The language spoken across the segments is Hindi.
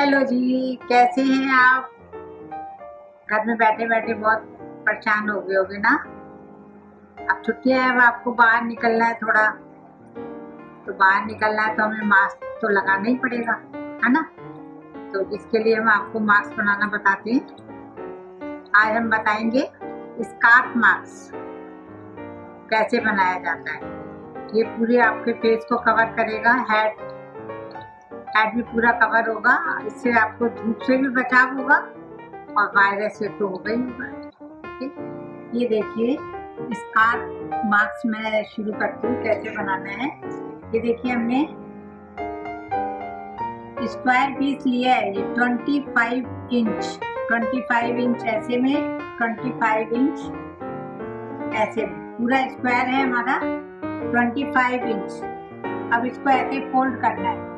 हेलो जी, कैसे हैं आप? घर में बैठे बैठे बहुत परेशान हो गए होगे ना? अब छुट्टियाँ है, अब आपको बाहर निकलना है थोड़ा। तो बाहर निकलना है तो हमें मास्क तो लगाना ही पड़ेगा, है ना? तो इसके लिए हम आपको मास्क बनाना बताते हैं। आज हम बताएँगे स्कार्फ मास्क कैसे बनाया जाता है। ये पूरे आपके फेस को कवर करेगा हेड हेड भी पूरा कवर होगा। इससे आपको धूप से भी बचाव होगा और वायरस से तो होगा ही होगा। ये देखिए स्कार्फ मास्क मैं शुरू करती हूँ कैसे बनाना है। ये देखिए हमने स्क्वायर पीस लिया है। ये 25 इंच 25 इंच ऐसे में 25 इंच ऐसे में। पूरा स्क्वायर है हमारा 25 इंच अब इसको ऐसे फोल्ड करना है।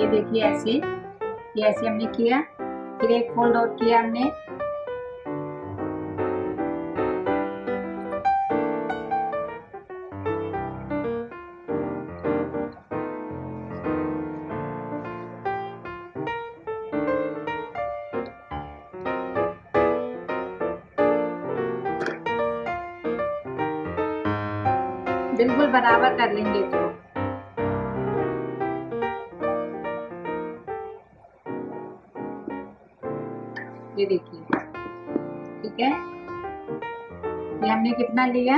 ये देखिए ऐसे, ये ऐसे हमने किया, फिर एक फोल्ड और किया हमने। बिल्कुल बराबर कर लेंगे इसको। ठीक है? ये हमने कितना लिया?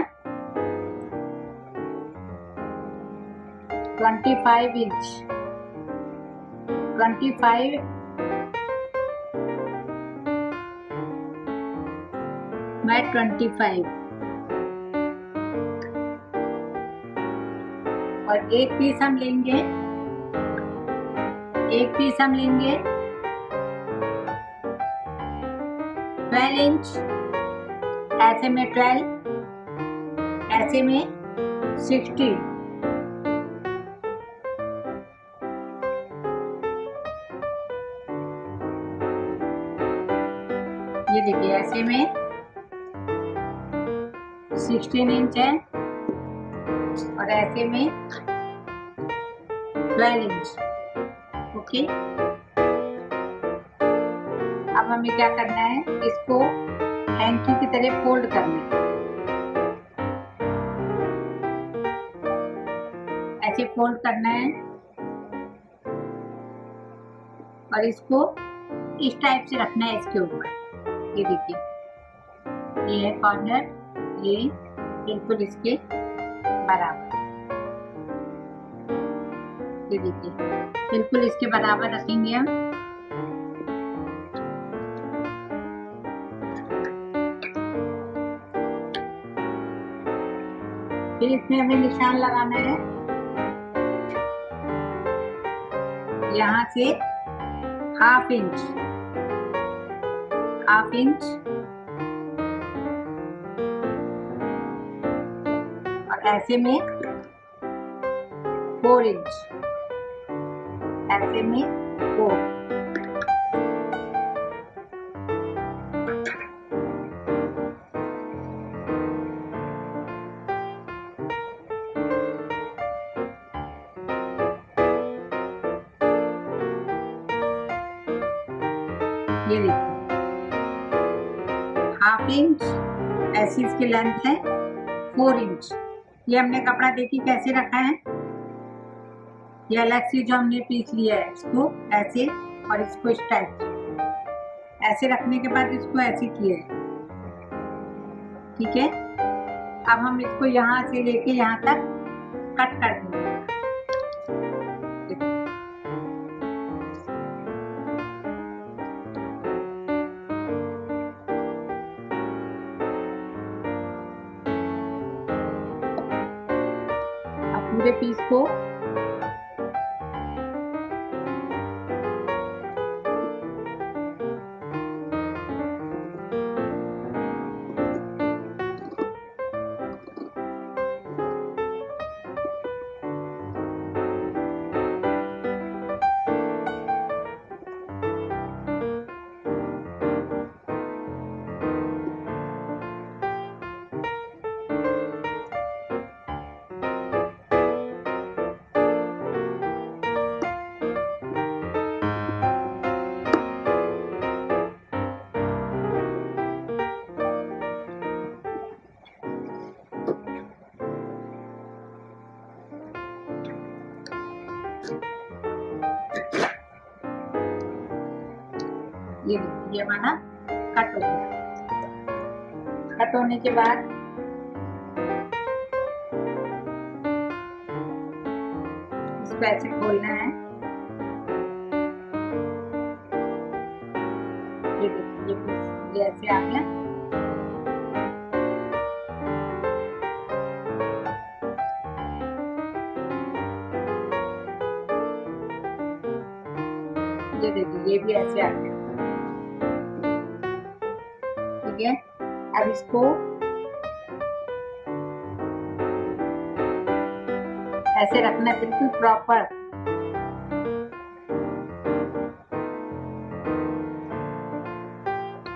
25 इंच 25 बाय 25 और एक पीस हम लेंगे। एक पीस हम लेंगे। 12 इंच ऐसे में 12 ऐसे में 60 ये देखिए, ऐसे में 16 इंच है और ऐसे में 12 इंच ओके हमें क्या करना है? इसको हैंकी की तरह फोल्ड करना है। ऐसे फोल्ड करना है। और इसको इस टाइप से रखना है इसके ऊपर। ये देखिए। ये है कॉर्नर, ये बिल्कुल इसके बराबर। ये देखिए। बिल्कुल इसके बराबर रखेंगे हम। फिर इसमें हमें निशान लगाना है। यहाँ से हाफ़ इंच हाफ़ इंच और ऐसे में फोर इंच ऐसे में फोर ऐसी इसकी लेंथ है फोर इंच ये हमने कपड़ा देखी कैसे रखा है? ये अलग से जो हमने पीस लिया है इसको ऐसे और इसको इस ऐसे रखने के बाद इसको ऐसे किया है। ठीक है? अब हम इसको यहाँ से लेके यहाँ तक कट कर देंगे। हमारा कट हो गया। कट होने के बाद इसको ऐसे खोलना है। ये ये ऐसे आ ये देखिए, ये भी ऐसे आ गया। अब ऐसे रखना बिल्कुल प्रॉपर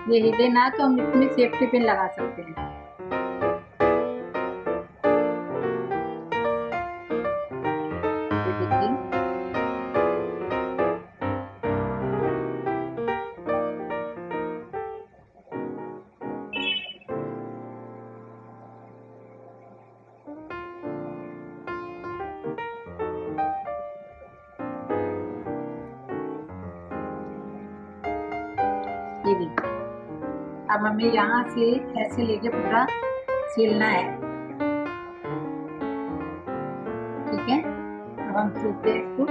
ये हिले ना तो हम इसमें सेफ्टी पिन लगा सकते हैं। हमें यहाँ से ऐसे लेके पूरा सिलना है। ठीक है? अब हम सिलते हैं इसको।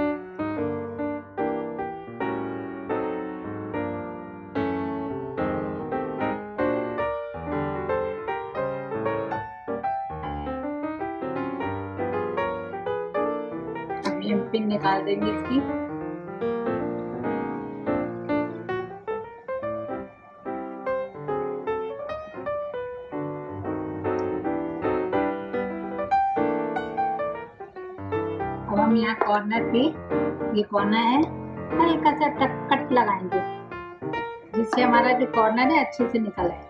हम पिन निकाल देंगे इसकी। कॉर्नर पे, ये कॉर्नर है, हल्का सा टक कट लगाएँगे, जिससे हमारा जो कॉर्नर है, अच्छे से निकल आए।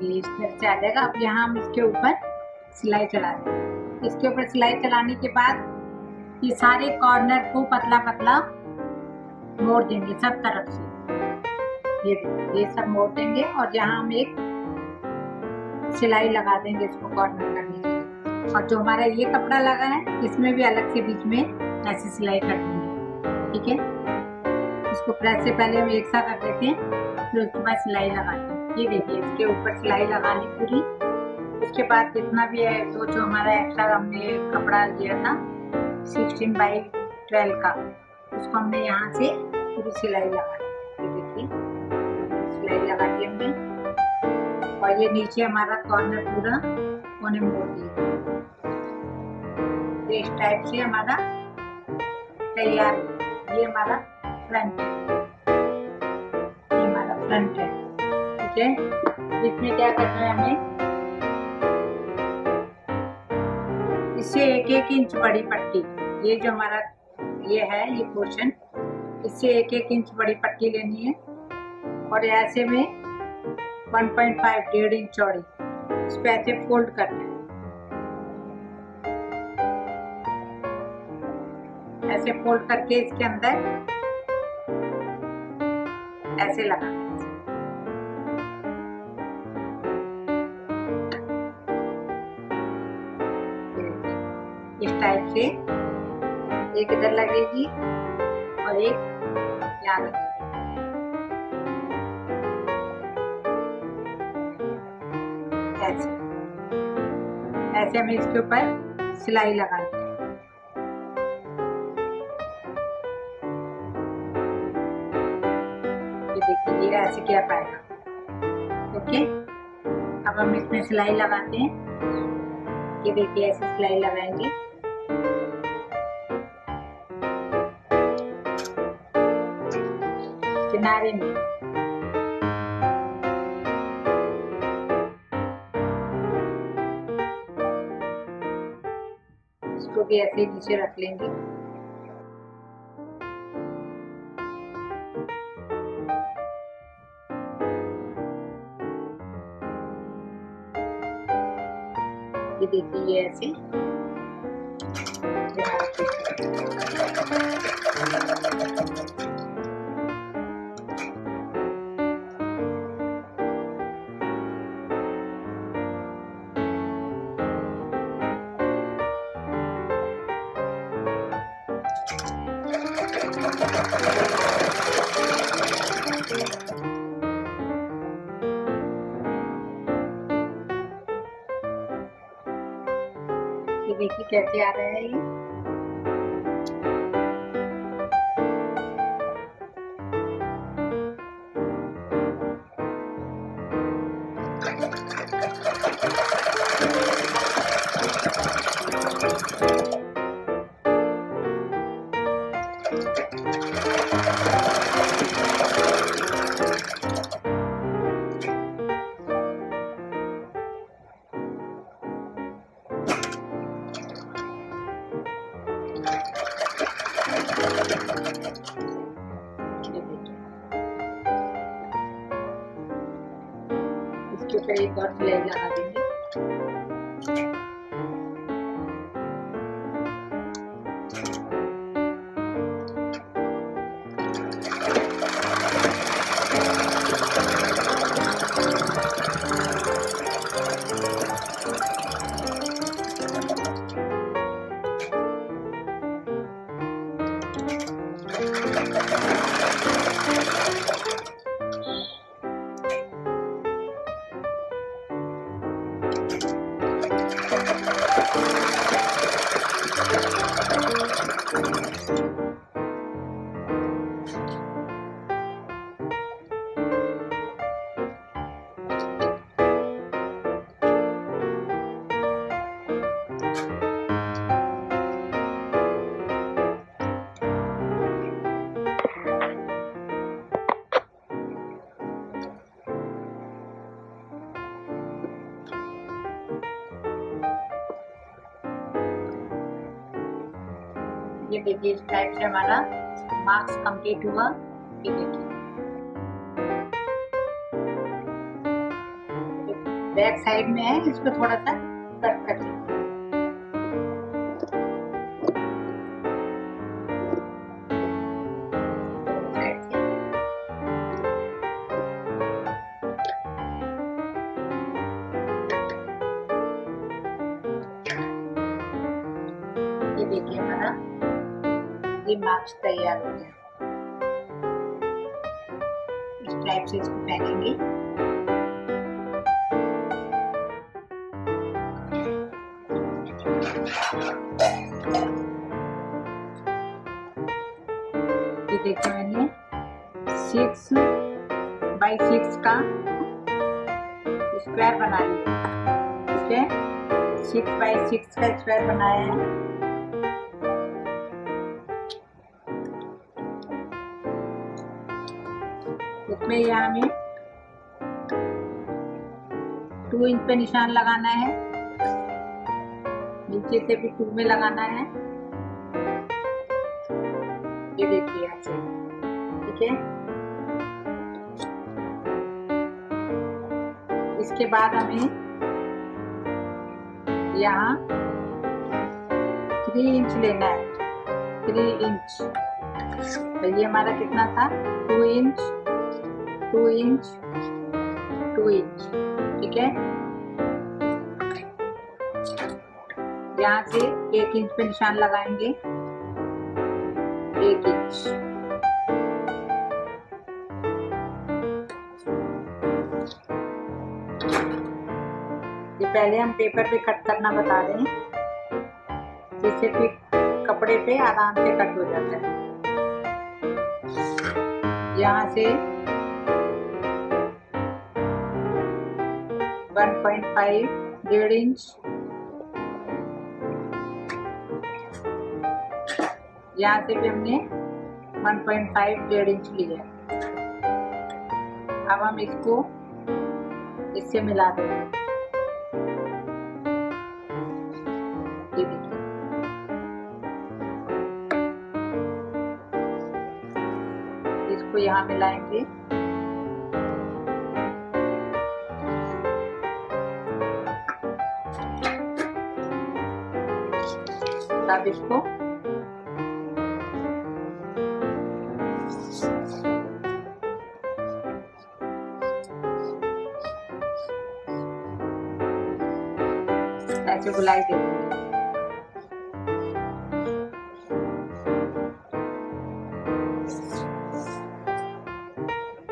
से आ जाएगा। अब यहाँ हम इसके ऊपर सिलाई चला देंगे इसके ऊपर सिलाई चलाने के बाद ये सारे कॉर्नर को पतला पतला मोड़ देंगे, सब तरफ़ से। ये ये सब मोड़ देंगे और यहाँ हम एक सिलाई लगा देंगे इसको कॉर्नर करने के लिए। और जो हमारा ये कपड़ा लगा है, इसमें भी अलग से बीच में ऐसे सिलाई कर देंगे। ठीक है? इसको प्रेस से पहले हम एक साथ कर देते हैं, फिर उसके बाद सिलाई लगाते हैं ये देखिए इसके ऊपर सिलाई लगा ली पूरी। उसके बाद जितना भी है वो जो हमारा एक्स्ट्रा हमने कपड़ा लिया था सिक्सटीन बाई ट्वेल्व का, उसको हमने यहाँ से पूरी सिलाई लगा ये देखिए, सिलाई लगा दी हमने। और ये नीचे हमारा कॉर्नर पूरा होने मोड़ दिया। तो इस टाइप से हमारा तैयार। ये हमारा फ्रंट है। ये हमारा फ्रंट है। है इसमें क्या करना है हमें? इससे एक एक इंच बड़ी पट्टी। ये जो हमारा, ये है, ये पोर्शन इससे एक एक इंच बड़ी पट्टी लेनी है। और ऐसे में 1.5 डेढ़ इंच चौड़ी इस पर ऐसे फोल्ड करना है। ऐसे फोल्ड करके इसके अंदर ऐसे लगाना टाइप से। एक इधर लगेगी और एक यहाँ लगेगी। ऐसे। ऐसे हमें इसके ऊपर सिलाई लगानी ये देखिए, ये ऐसे क्या पाएगा। ओके? अब हम इसमें सिलाई लगाते हैं। ये देखिए, ऐसे सिलाई लगाएँगे। किनारे में इसको भी ऐसे नीचे रख लेंगे। ये देखिए ऐसे। कैसे आ रहा है ये? ये देखिए इस टाइप से हमारा मार्क्स कंप्लीट हुआ बैक साइड में है इसको थोड़ा सा कट कर लीजिए ये तैयार हो गया। इस टाइप से इसको पहनेंगे ये देखिए मैंने सिक्स बाई सिक्स का स्क्वायर बना लिया। ठीक है? सिक्स बाई सिक्स का स्क्वायर बनाया है। इसमें यहाँ हमें टू इंच पे निशान लगाना है। नीचे से भी टू में लगाना है। ये देखिए ठीक है? इसके बाद हमें यहाँ थ्री इंच लेना है। थ्री इंच तो ये हमारा कितना था? Two inch two inch two inch ठीक है यहाँ से एक इंच पे निशान लगाएँगे। एक इंच। ये पहले हम पेपर पे कट करना बता हैं। जिससे फिर कपड़े पे आराम से कट हो जाता है। यहाँ से 1.5 डेढ़ इंच यहाँ से भी हमने 1.5 डेढ़ इंच लिया अब हम इसको इससे मिला देंगे इसको यहाँ मिलाएँगे। इसको ऐसे बुलाई देंगे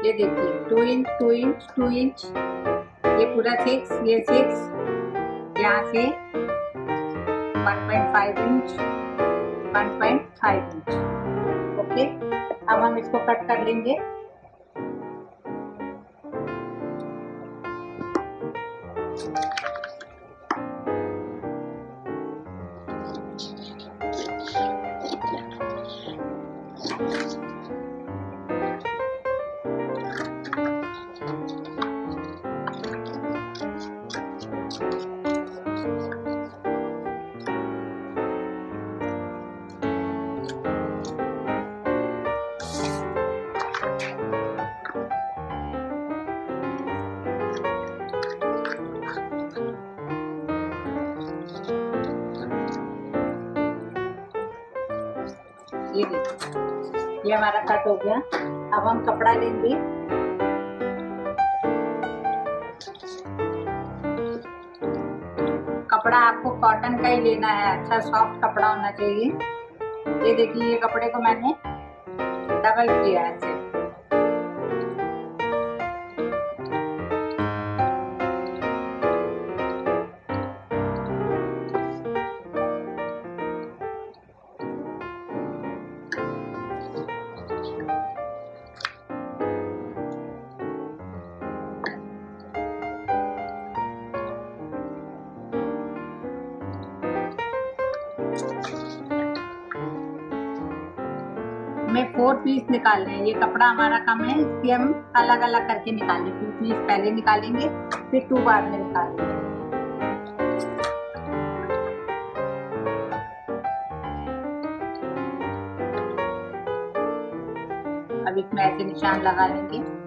ये देखिए two inch two inch two inch ये पूरा सिक्स ये सिक्स यहाँ से 1.5 इंच 1.5 इंच ओके अब हम इसको कट कर लेंगे। ये देखिए ये हमारा कट हो गया। अब हम कपड़ा लेंगे। कपड़ा आपको कॉटन का ही लेना है। अच्छा सॉफ्ट कपड़ा होना चाहिए। ये देखिए, ये कपड़े को मैंने डबल किया है। फोर रहे हैं। ये कपड़ा हमारा कम है, इसलिए हम अलग अलग करके निकालें टू पीस पहले निकालेंगे, फिर टू बार में निकालेंगे अब इसमें ऐसे निशान लगा लेंगे।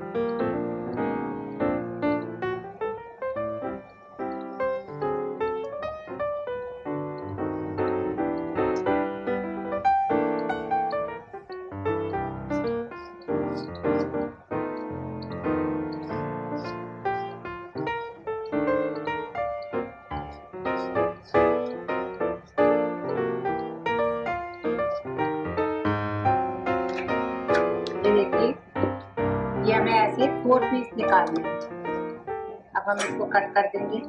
कट कर देंगे।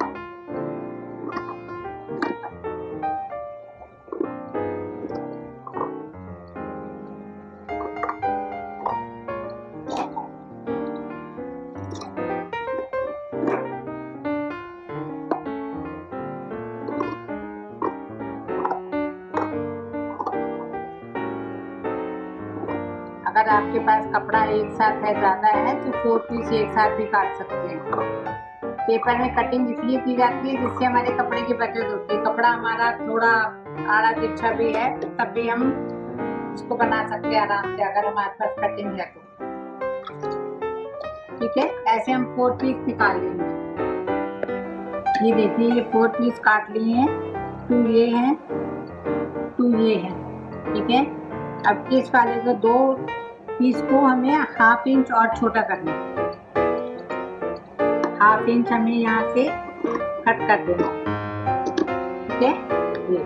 अगर आपके पास कपड़ा एक साथ है, ज़्यादा है तो फोर पीस एक साथ भी काट सकते हैं। पेपर में कटिंग इसलिए की जाती है जिससे हमारे कपड़े की बचत होती है। कपड़ा हमारा थोड़ा आड़ा तिरछा भी है, तब भी हम इसको बना सकते हैं आराम से अगर हमारे पास कटिंग है तो। ठीक है? ऐसे हम फोर पीस निकाल लेंगे। ये देखिए, ये फोर पीस काट लिए हैं। टू ये हैं टू ये हैं। ठीक है? अब इस वाले को दो पीस को हमें हाफ़ इंच और छोटा करना है। हाफ़ इंच हमें यहाँ से कट कर देना। ठीक है? ये।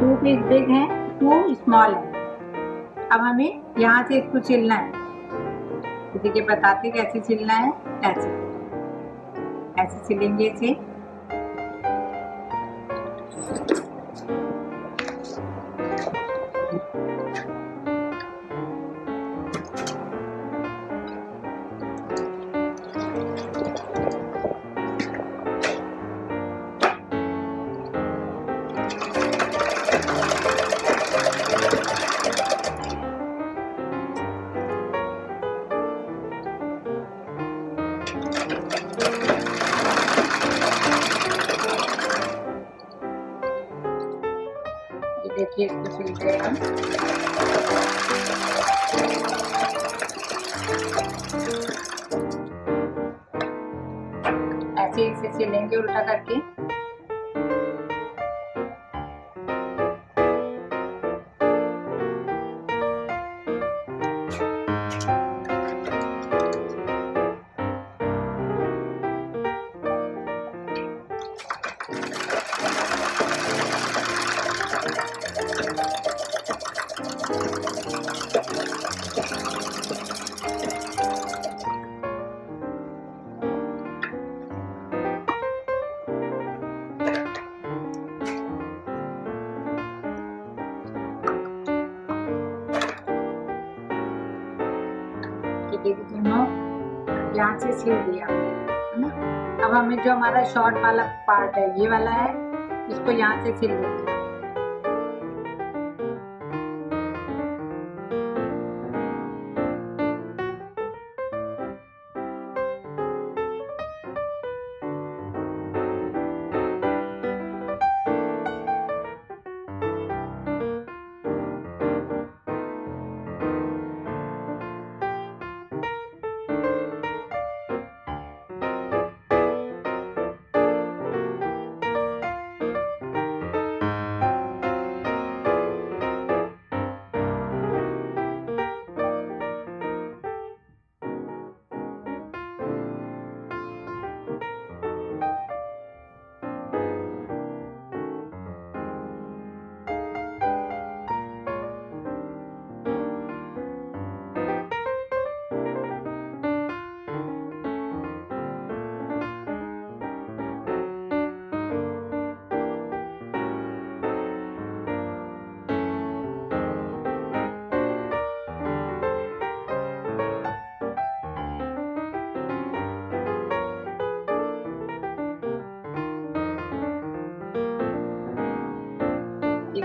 टू पीस बिग है, टू स्मॉल है। अब हमें यहाँ से इसको छिलना है। देखिए बताते कैसे छिलना है, ऐसे। ऐसे छिलेंगे इसे। अब हमें जो हमारा शॉर्ट वाला पार्ट है, ये वाला है, इसको यहाँ से सिल देते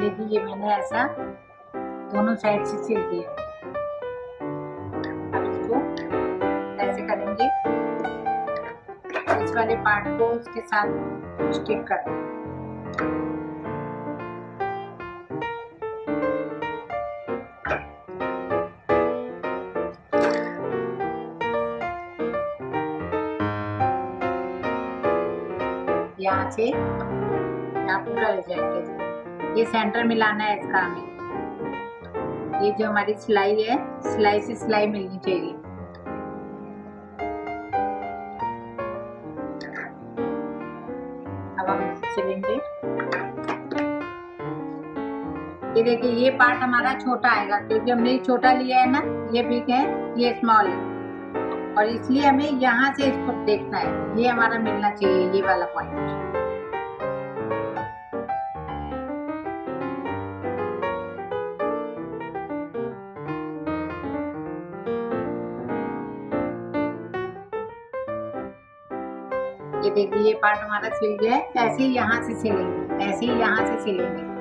ये देखिए मैंने ऐसा। दोनों साइड से सिल दिया। अब इसको ऐसे करेंगे। इस वाले पार्ट को उसके साथ स्टिक कर यहाँ से यहाँ पूरा ले जाएँगे। ये सेंटर मिलाना है इसका हमें। ये जो हमारी सिलाई है, सिलाई से सिलाई मिलनी चाहिए। अब हम सिलेंगे ये देखिए, ये पार्ट हमारा छोटा आएगा, क्योंकि हमने छोटा लिया है ना, ये बिग है, ये स्मॉल है। और इसलिए हमें यहाँ से इसको देखना है, ये हमारा मिलना चाहिए, ये वाला पॉइंट देखिए, ये पार्ट हमारा सिल गया है। ऐसे ही यहाँ से सिलेंगे, ऐसे ही यहाँ से सिलेंगे।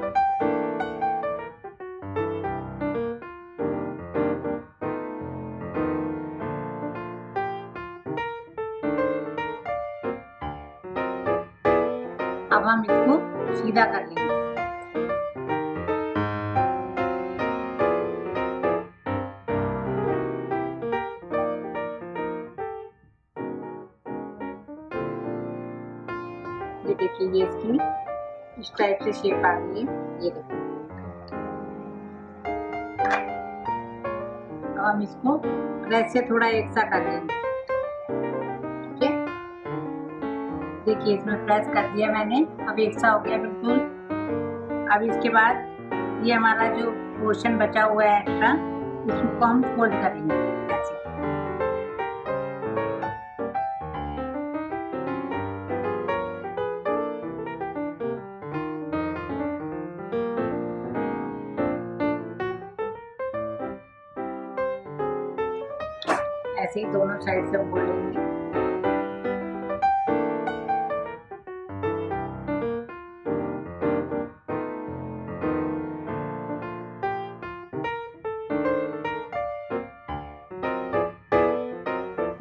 इस टाइप से शेप आ गई है ये अब हम इसको प्रेस से थोड़ा एक सा कर देंगे ठीक है? देखिए, इसमें प्रेस कर दिया मैंने। अब एक सा हो गया, बिल्कुल। अब इसके बाद ये हमारा जो पोर्शन बचा हुआ है एक्स्ट्रा उसको हम फोल्ड करेंगे। ऐसे। ऐसे ही दोनों साइड से बोल लेंगे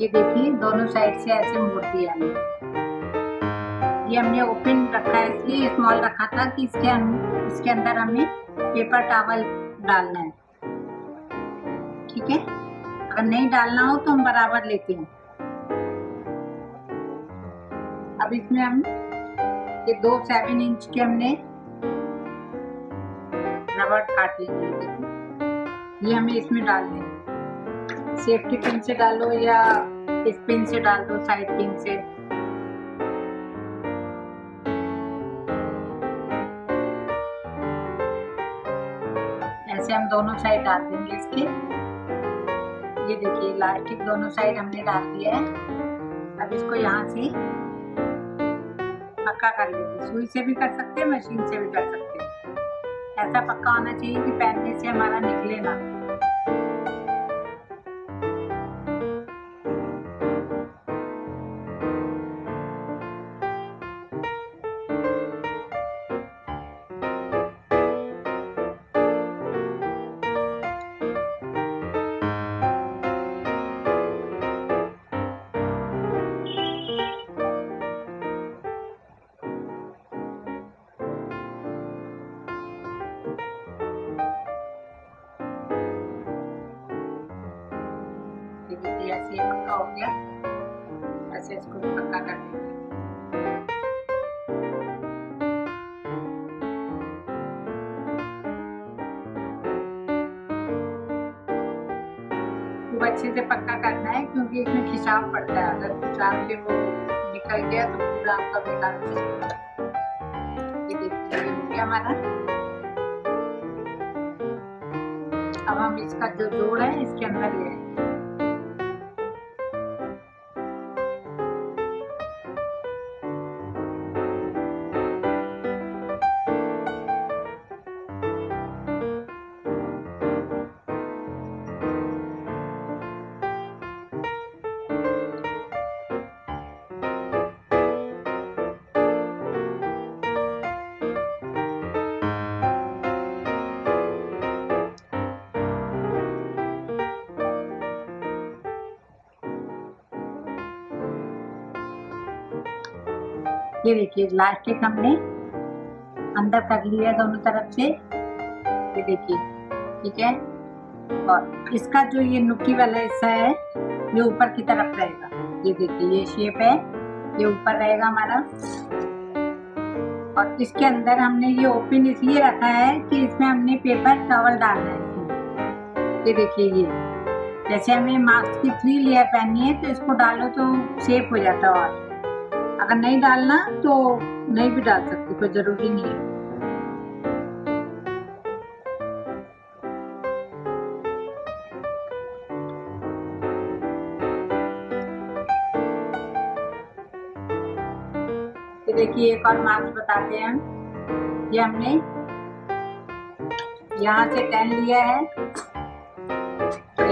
ये देखिए दोनों साइड से ऐसे मोड़ दिया ये हमने ओपन रखा है इसलिए स्मॉल रखा था कि इसके अं-, इसके अंदर हमें पेपर टावल डालना है। ठीक है? अगर नहीं डालना हो तो हम बराबर लेते हैं। अब इसमें हम, ये दो सेवन इंच के हमने रबर काट लेंगे ये हमें इसमें डालने हैं। सेफ्टी पिन से डालो या इस पिन से डाल दो साइड पिन से। ऐसे हम दोनों साइड डाल देंगे इसके। ये देखिए, इलास्टिक दोनों साइड हमने डाल दिया है। अब इसको यहाँ से पक्का कर लेंगे सुई से भी कर सकते हैं, मशीन से भी कर सकते हैं। ऐसा पक्का होना चाहिए कि पहनने से हमारा निकले ना। खिंचाव पड़ता है अगर कुछ आपके वो निकल गया तो पूरा आपका बेकार हो गया हमारा। अब हम इसका जो जोड़ है, इसके अंदर ले आएँगे ये देखिए इलास्टिक हमने अंदर कर लिया दोनों तरफ़ से। ये देखिए, ठीक है? और इसका जो ये नुकी वाला हिस्सा है, ये ऊपर की तरफ़ रहेगा। ये देखिए, ये शेप है, ये ऊपर रहेगा हमारा। और इसके अंदर हमने ये ओपन इसलिए रखा है कि इसमें हमने पेपर टॉवल डालना है। ये देखिए ये। जैसे हमें मास्क की थ्री लेयर पहननी है तो इसको डालो तो सेफ़ हो जाता है और। अगर नहीं डालना तो नहीं भी डाल सकती, कोई ज़रूरी नहीं है। देखिए, एक और मार्क्स बताते हैं। ये हमने यहाँ से टेन लिया है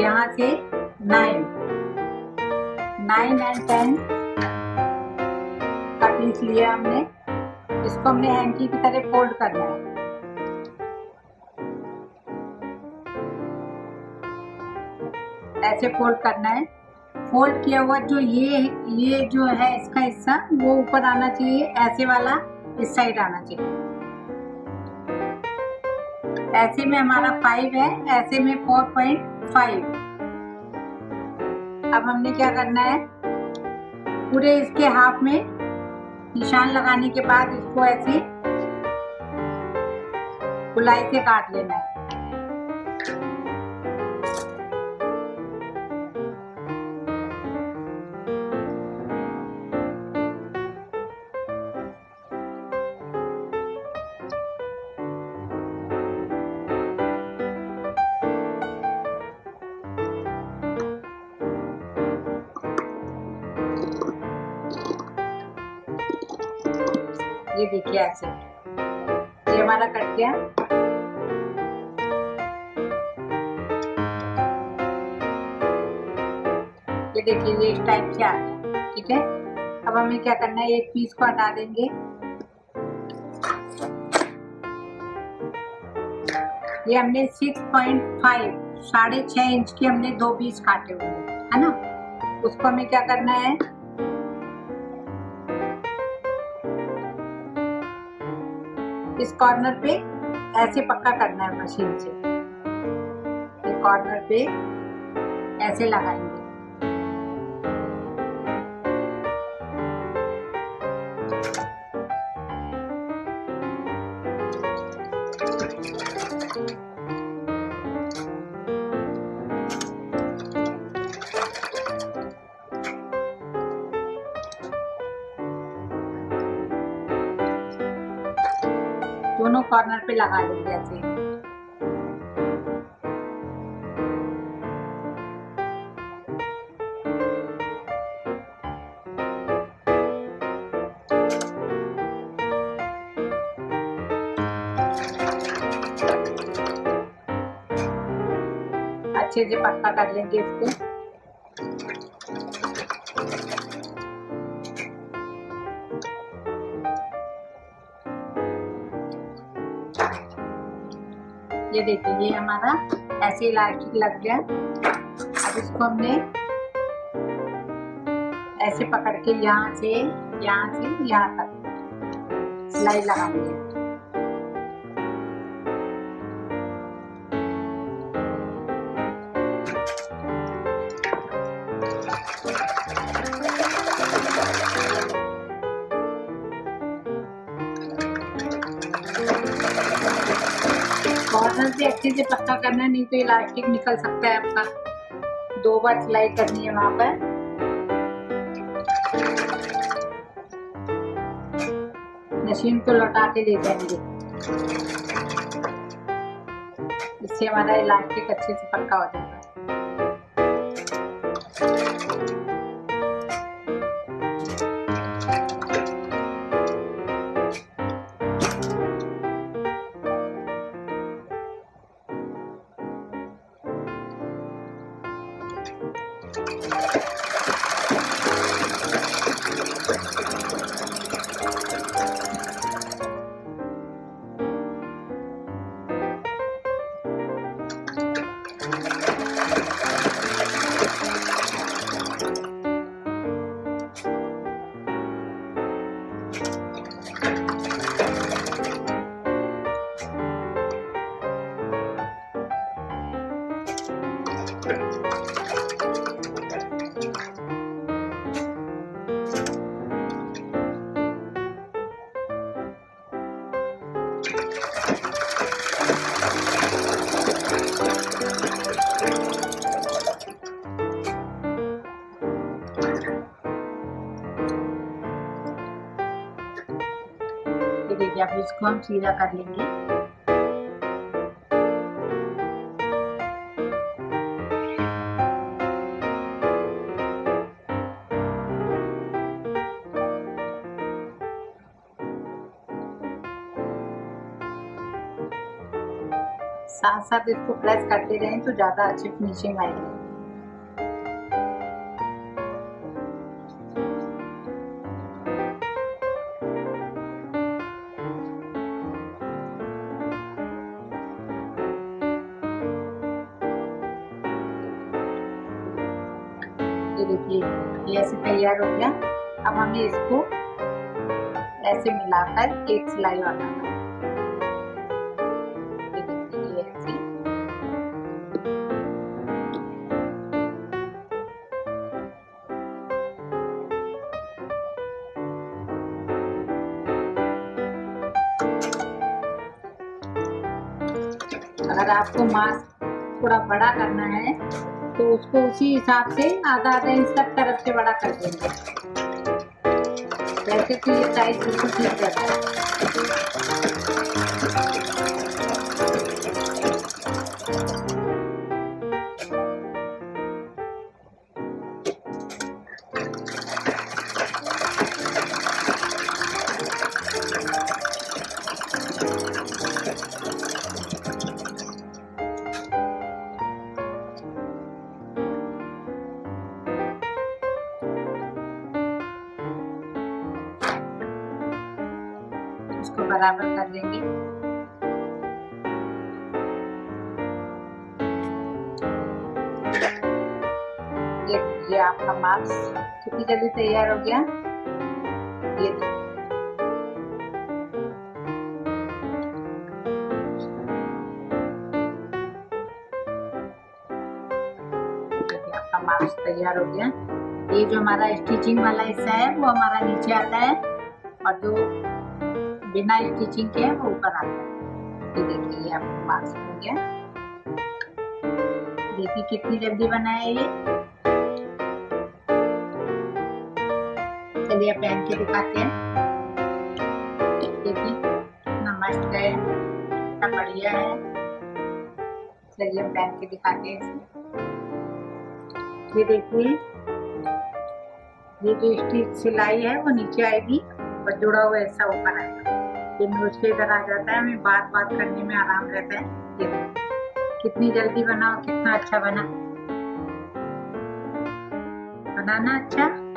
यहाँ से nine nine and ten piece लिया हमने, इसको हमने हैंकी की तरह फोल्ड करना है। ऐसे फोल्ड करना है। फोल्ड किया हुआ जो ये ये जो है इसका हिस्सा, वो ऊपर आना चाहिए, ऐसे वाला इस साइड आना चाहिए। ऐसे में हमारा फाइव है, ऐसे में फोर पॉइंट फाइव अब हमने क्या करना है? पूरे इसके हाफ़ में निशान लगाने के बाद इसको ऐसे गुलाई से काट लेना है। देखिए ऐसे ये हमारा कट गया। ये देखिए, ये इस टाइप से आ गया, ठीक है? अब हमें क्या करना है, एक पीस को हटा देंगे। ये हमने 6.5 साढ़े छह इंच के हमने दो पीस काटे हुए है ना? उसको हमें क्या करना है कॉर्नर पे ऐसे पक्का करना है मशीन से। कॉर्नर पे ऐसे लगाएँगे। दोनों कॉर्नर पे लगा देंगे ऐसे अच्छे से पक्का कर लेंगे इसको। देखिए ये हमारा ऐसे इलास्टिक लग गया। अब इसको हमने ऐसे पकड़ के यहाँ से यहाँ से, यहाँ तक सिलाई लगानी है कॉर्नर से अच्छे से पक्का करना है, नहीं तो इलास्टिक निकल सकता है आपका। दो बार सिलाई करनी है वहाँ पर। मशीन को लौटा के ले जाएँगे। इससे हमारा इलास्टिक अच्छे से पक्का हो जाएगा। इसको हम सीधा कर लेंगे। साथ साथ इसको प्रेस करते रहें तो ज़्यादा अच्छी फिनिशिंग आएगी। हमें इसको ऐसे मिलाकर एक सिलाई लगाना है अगर आपको मास्क थोड़ा बड़ा करना है तो उसको उसी हिसाब से आधा आधा इंच तक तरफ़ से बड़ा कर देंगे वैसे तो ये साइज़ बिल्कुल ठीक है कितनी जल्दी तैयार हो गया ये मास्क तैयार हो गया ये जो हमारा स्टिचिंग वाला हिस्सा है वो हमारा नीचे आता है और जो बिना स्टिचिंग के है वो ऊपर आता है ये देखिए ये आपका मास्क हो गया देखिए कितनी जल्दी बनाया ये चलिए पहन के दिखाते हैं। कितना मस्त है कितना बढ़िया है। चलिए पहन के दिखाते हैं इसे ये देखिए, ये जो स्टिच सिलाई है, वो नीचे आएगी और जुड़ा हुआ ऐसा ऊपर आएगा। ये नोच के इधर आ जाता है, हमें बात बात करने में आराम रहता है। ये कितनी जल्दी बनाओ कितना अच्छा बना। बनाना अच्छा?